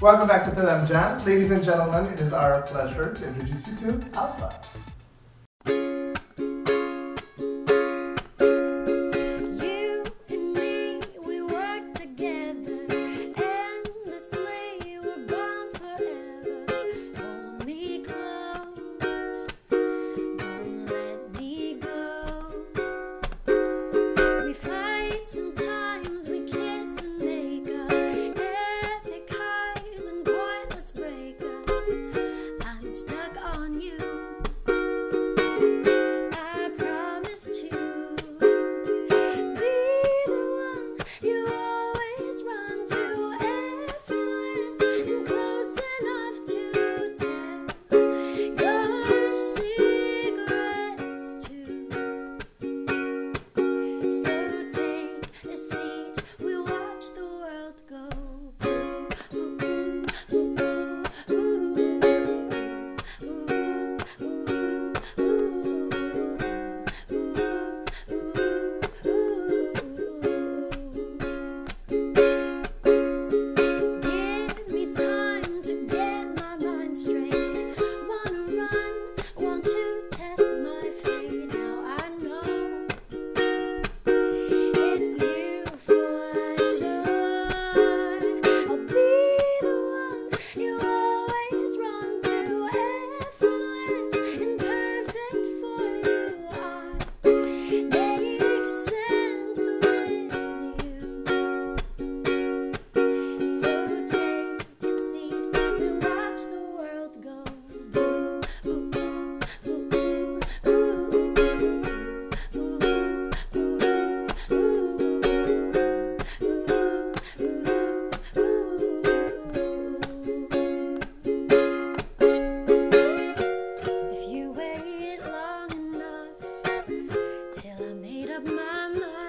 Welcome back to FilAm Jams. Ladies and gentlemen, it is our pleasure to introduce you to Alfa. Of my mind.